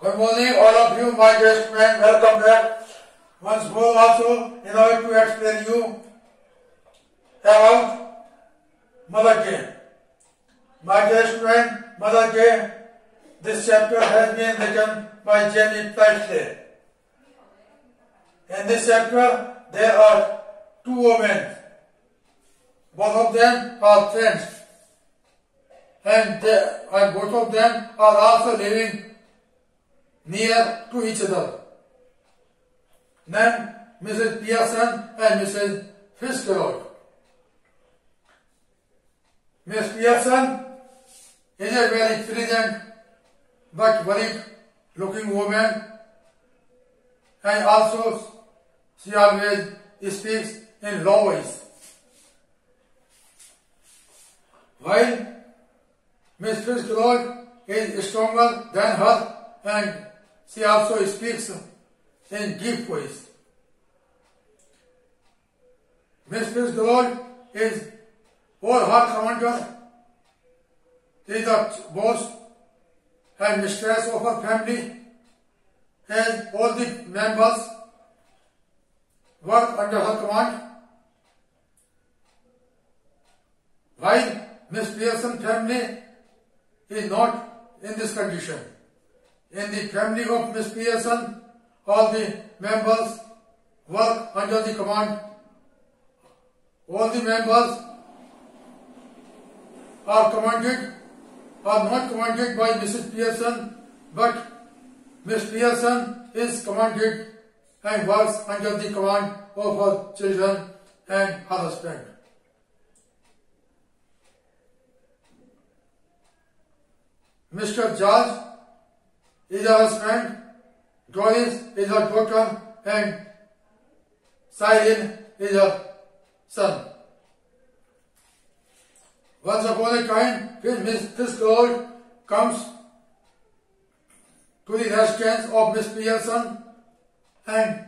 Good morning, all of you, my dear friends. Welcome back. Once more, also, in order to explain you about Mother. My dear friend, Mother this chapter has been written by J. B. Priestley. In this chapter, there are two women. Both of them are friends. And, they, and both of them are also living near to each other. Then Mrs. Pearson and Mrs. Fitzgerald. Miss Pearson is a very intelligent but very looking woman and also she always speaks in low voice. While Miss Fitzgerald is stronger than her and she also speaks in deep voice. Miss Fitzgerald is all her commander, is the boss and mistress of her family, and all the members work under her command. While Miss Pearson family is not in this condition. In the family of Miss Pearson, all the members work under the command. All the members are commanded, are not commanded by Mrs. Pearson, but Miss Pearson is commanded and works under the command of her children and her husband. Mr. George is her husband, Doris is her daughter, and Cyril is her son. Once upon a time, Miss Fitzgerald comes to the residence of Miss Pearson and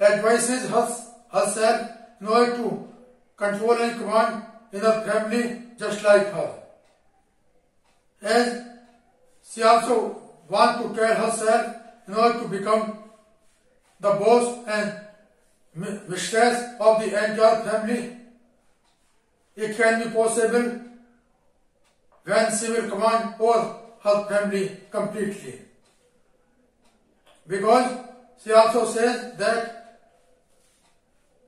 advises her, herself in order to control and command in her family just like her. As she also wants to tell herself in order to become the boss and mistress of the entire family. It can be possible when she will command over her family completely. Because she also says that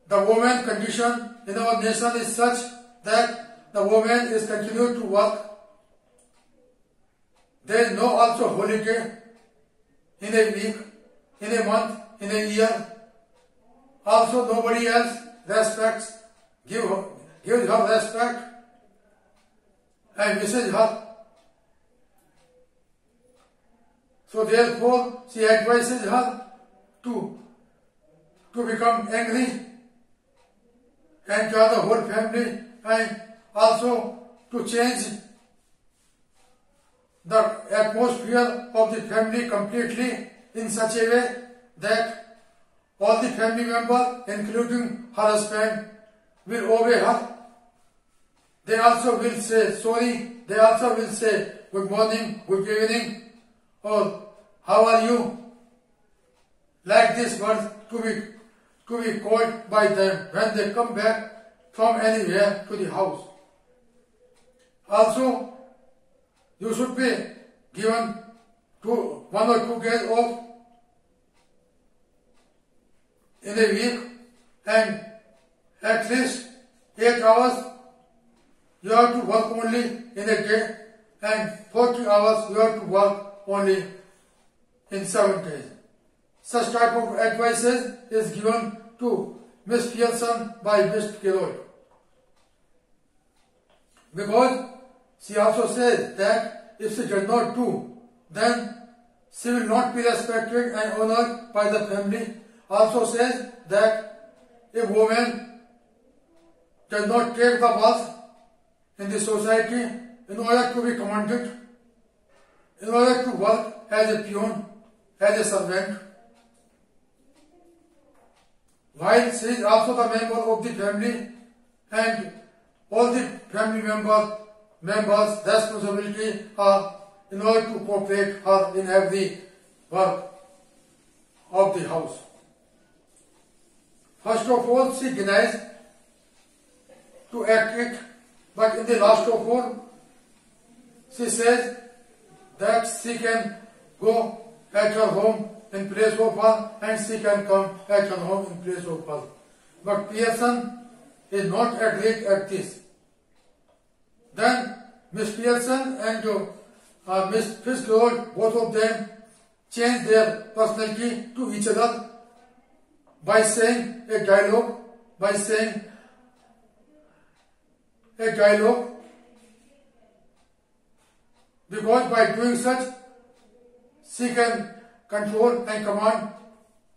the woman condition in our nation is such that the woman is continued to work. There is no also holiday in a week, in a month, in a year. Also nobody else respects, give, gives her respect and misses her. So therefore she advises her to, to become angry and to the whole family and also to change the atmosphere of the family completely in such a way that all the family members, including her husband, will obey her. They also will say sorry. They also will say good morning, good evening, or how are you? Like this words to be to be called by them when they come back from anywhere to the house. Also, you should be given two, one or two days off in a week and at least 8 hours you have to work only in a day and 40 hours you have to work only in 7 days. Such type of advices is given to Miss Pearson by Miss Kellogg. Because she also says that if she does not do, then she will not be respected and honored by the family. Also says that a woman does not take the bath in the society in order to be commanded, in order to work as a peon, as a servant. While she is also the member of the family and all the family members members responsibility are in order to cooperate her in every work of the house. First of all, she denies to act it, but in the last of all, she says that she can go at her home in place of her and she can come at her home in place of her. But Pearson is not agreed at this. Then Miss Pearson and uh, Miss Fitzgerald, both of them change their personality to each other by saying a dialogue, by saying a dialogue, because by doing such, she can control and command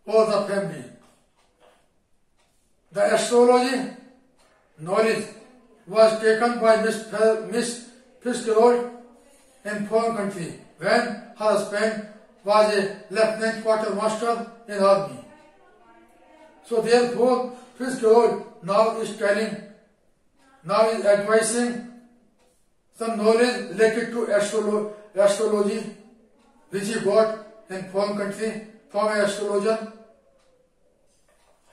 all the family. The astrology knowledge was taken by Miss, Miss Fitzgerald in foreign country when husband was a lieutenant quartermaster in army. So therefore, Fitzgerald now is telling, now is advising some knowledge related to astrolo astrology which he got in foreign country from an astrologer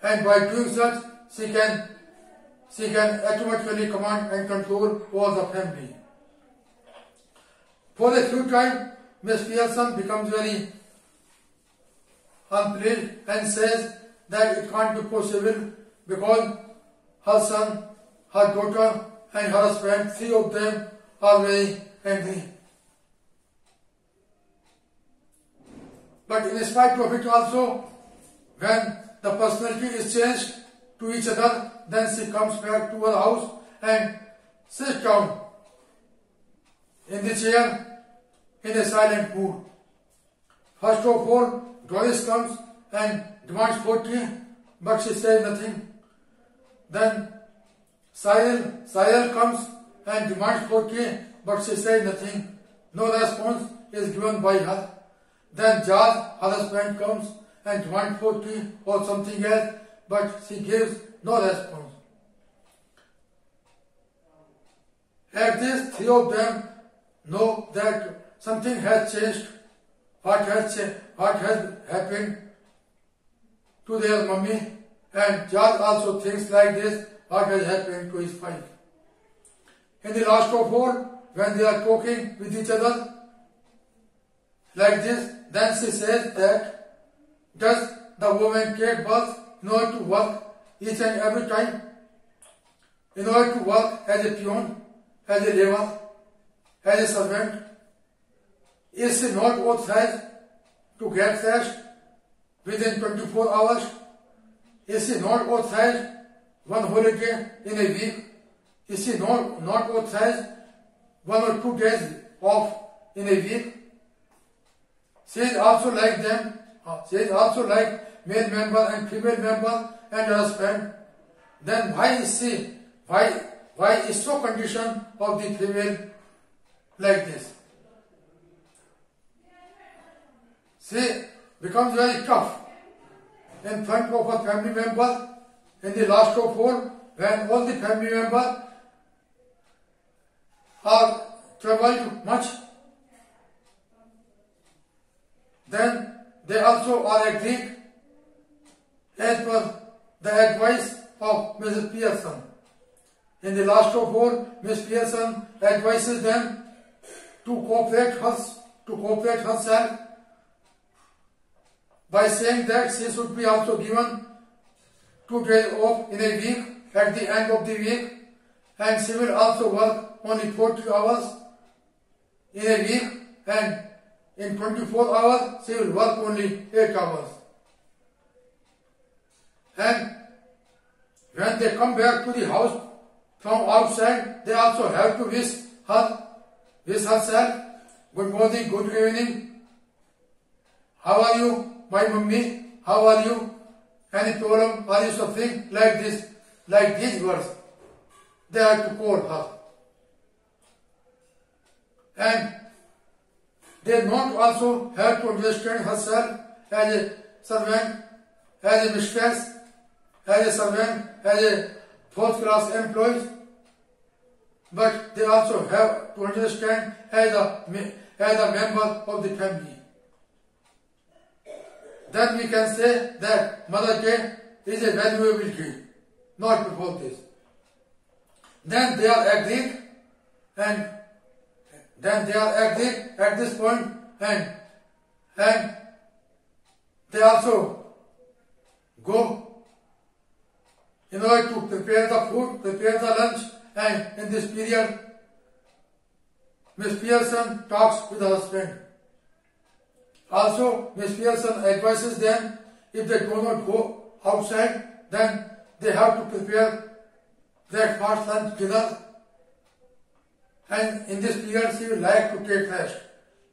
and by doing such she can she can automatically command and control all the family. For a few time, Miss Pearson becomes very unpleased and says that it can't be possible because her son, her daughter and her husband, three of them are very angry. But in spite of it also, when the personality is changed to each other, then she comes back to her house and sits down in the chair in a silent mood. First of all, Doris comes and demands tea, but she says nothing. Then Cyril, Cyril comes and demands tea, but she says nothing. No response is given by her. Then George, her husband, comes and demands tea or something else, but she gives no response. At this, three of them know that something has changed. What has what has happened to their mummy, and George also thinks like this. What has happened to his wife? In the last of all, when they are talking with each other like this, then she says that does the woman take birth in order to work each and every time, in order to work as a peon, as a labor, as a servant, is not authorized to get rest within 24 hours? Is not authorized one holiday in a week? Is not, not authorized one or two days off in a week? She also like them. She also like male member and female member and husband. Then why is she, why, why is so condition of the female like this? See, becomes very tough in front of a family member in the last of all when all the family members are troubled much then they also are agreed as per the advice of Mrs. Pearson. In the last of all, Miss Pearson advises them to cooperate, her, to cooperate herself by saying that she should be also given two days off in a week at the end of the week and she will also work only 40 hours in a week and in 24 hours she will work only 8 hours. And when they come back to the house from outside, they also have to wish her, wish herself, good morning, good evening. How are you, my mummy? How are you? Any problem? Are you suffering? Like this, like these words. They have to call her. And they do not also have to understand herself as a servant, as a mistress, as a servant, as a fourth class employee, but they also have to understand as a, as a member of the family. Then we can say that Mother K is a valuable tree, not before this. Then they are agreed and then they are agreed at this point and and they also go in order to prepare the food, prepare the lunch and in this period Miss Pearson talks with her husband. Also, Miss Pearson advises them if they do not go outside, then they have to prepare breakfast, lunch, dinner. And in this period, she will like to take rest.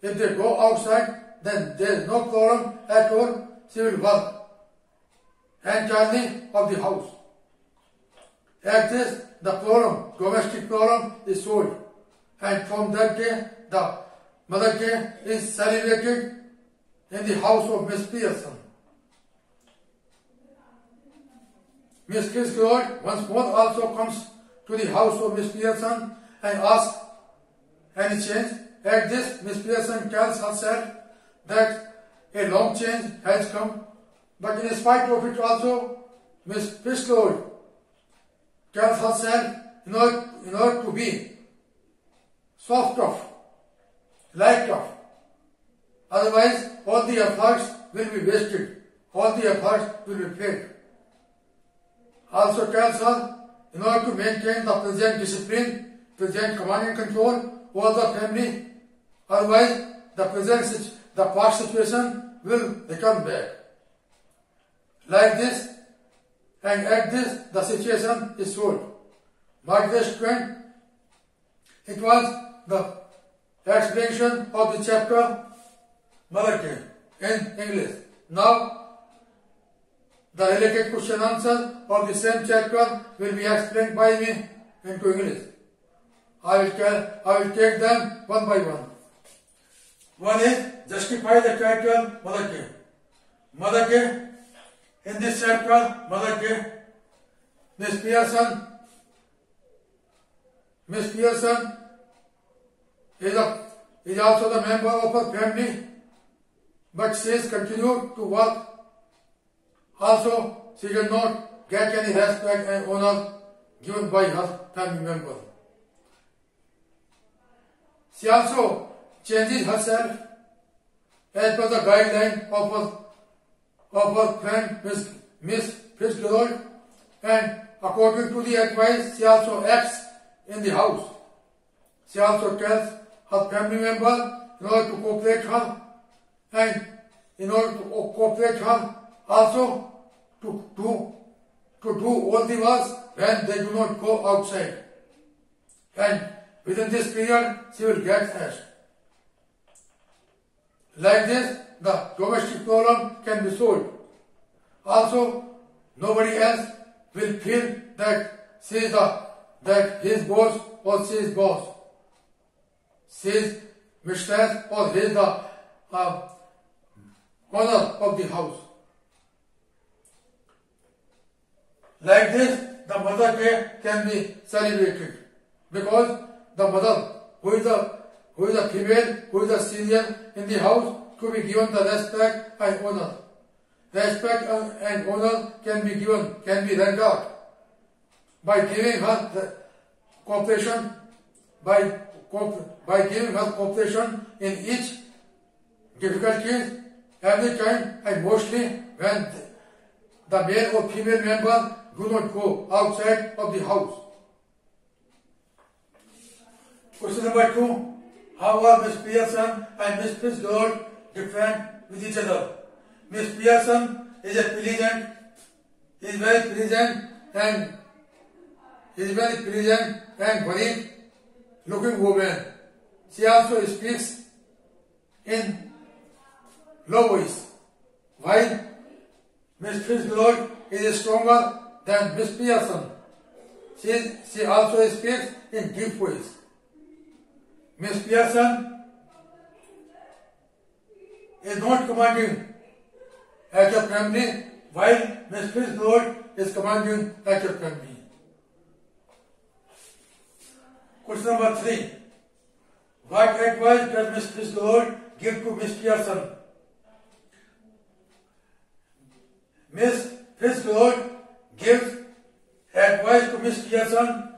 If they go outside, then there is no problem at all. She will work and journey of the house. At this, the quorum, domestic quorum is sold. And from that day, the Mother Day is celebrated in the house of Miss Pearson. Miss Kingsford once more also comes to the house of Miss Pearson and asks any change. At this, Miss Pearson tells herself that a long change has come, but in spite of it also, Miss Fitzgerald 12% in order, in order to be soft off, light off. Otherwise, all the efforts will be wasted. All the efforts will be failed. Also tells us, in order to maintain the present discipline, present command and control over the family, otherwise the present, the past situation will become bad. Like this, and at this, the situation is solved. Mark student, it was the explanation of the chapter Mother in English. Now, the related question answer of the same chapter will be explained by me into English. I will, tell, I will take them one by one. One is justify the title Mother Tongue. In this chapter, Mother Tongue, Miss Pearson, Miss Pearson is, a, is also the member of a family, but she has continued to work. Also, she did not get any respect and honor given by her family member. She also changes herself as per the guideline of her, of her friend Miss, Miss Fitzgerald and according to the advice she also acts in the house. She also tells her family member in order to cooperate her and in order to cooperate her also to do to do all the works when they do not go outside. And within this period she will get rest. Like this, the domestic problem can be solved. Also, nobody else will feel that she is the that his boss or she is boss says mistress or he is the uh, owner of the house. Like this, the mother day can be celebrated because the mother, who is the who is a female, who is a senior in the house, to be given the respect and honor. Respect and honor can be given, can be rendered by giving her cooperation, by by giving her cooperation in each difficult case every time and mostly when the male or female member do not go outside of the house. Question number two. How are Miss Pearson and Miss Fitzgerald different with each other? Miss Pearson is a pleasant, is very pleasant and is very pleasant and very looking woman. She also speaks in low voice, while Miss Fitzgerald is stronger than Miss Pearson. She, she also speaks in deep voice. Miss Pearson is not commanding at your family, while Miss Fitzgerald is commanding at your family. Question number three. What advice does Miss Fitzgerald give to Miss Pearson? Miss Fitzgerald gives advice to Miss Pearson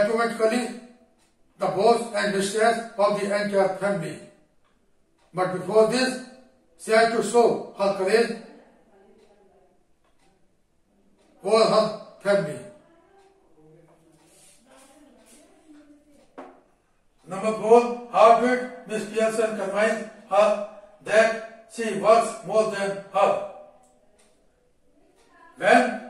automatically the boss and mistress of the entire family. But before this, she had to show her courage over her family. Number four, how did Miss Pearson convince her that she was more than her? When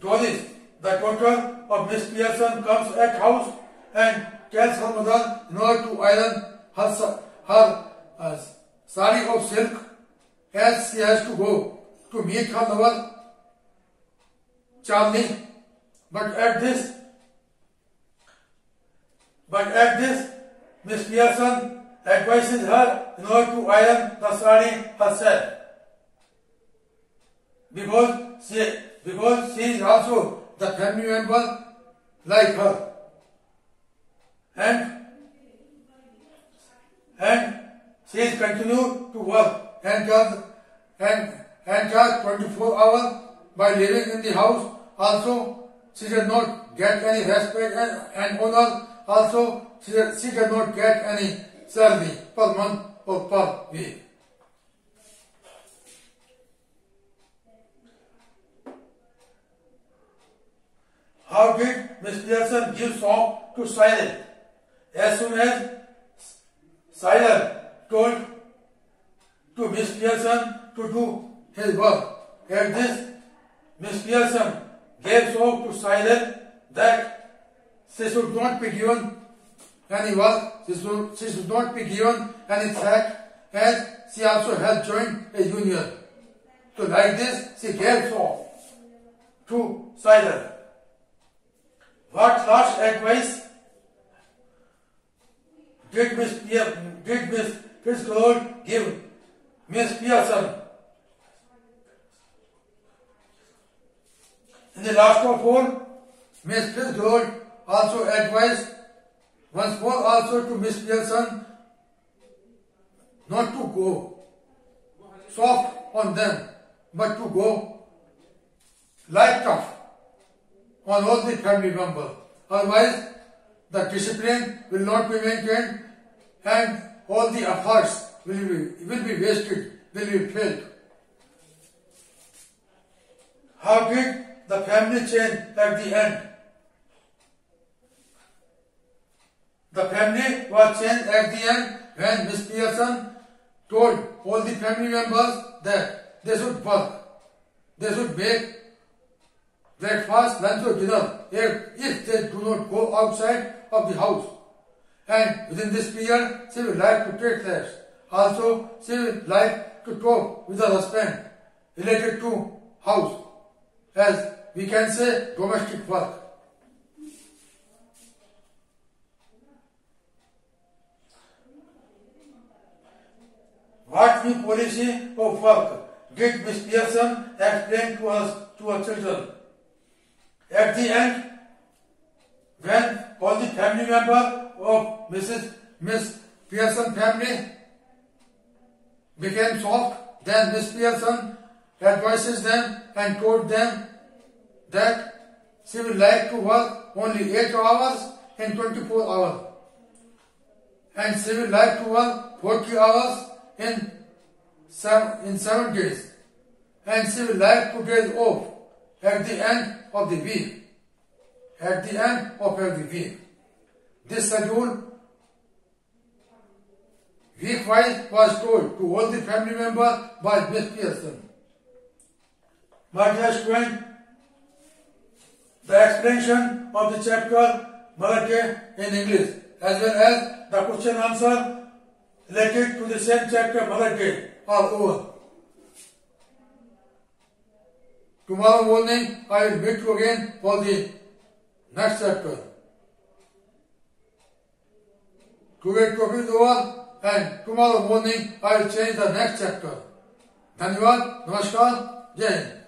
Doris, the daughter of Miss Pearson, comes at house and tells her mother in order to iron her, her uh, sari of silk as she has to go to meet her lover Charlie. But at this, but at this, Miss Pearson advises her in order to iron the sari herself. Because she, because she is also the family member like her. And, and she is continue to work and charge, and, and does 24 hours by living in the house. Also, she does not get any respect and, and honor. Also, she, she does not get any salary per month or per week. How did Miss Pearson give song to Cyril? As soon as Cyril told to Miss Pearson to do his work, at this Miss Pearson gave song to Cyril that she should not be given any work, she should, she should not be given any track, as she also had joined a union. So like this, she gave song to Cyril. What last advice? Did Miss Pier, did Miss Fitzgerald give Miss Pearson? In the last of all, Miss Fitzgerald also advised once more also to Miss Pearson not to go. Soft on them, but to go. Light tough on all the family members. Otherwise, the discipline will not be maintained and all the efforts will be, will be wasted, will be failed. How did the family change at the end? The family was changed at the end when Miss Pearson told all the family members that they should work. They should make breakfast, lunch or dinner if, if they do not go outside of the house. And within this period, she would like to take rest. Also, she would like to talk with her husband related to house, as we can say domestic work. What new policy of work did Miss Pearson explain to us to her children? At the end, when all the family member of Mrs. Miss Pearson family became soft, then Miss Pearson advises them and told them that she would like to work only 8 hours in 24 hours and she would like to work 40 hours in seven, in 7 days and she would like two days off at the end of the week. At the end of every week. This schedule week-wise was told to all the family members by Miss Pearson. My dear student, the explanation of the chapter Malake in English as well as the question answer related to the same chapter Malake are over. Tomorrow morning I will meet you again for the next chapter. Today topic is over and tomorrow morning I will change the next chapter. धन्यवाद नमस्कार जय हिंद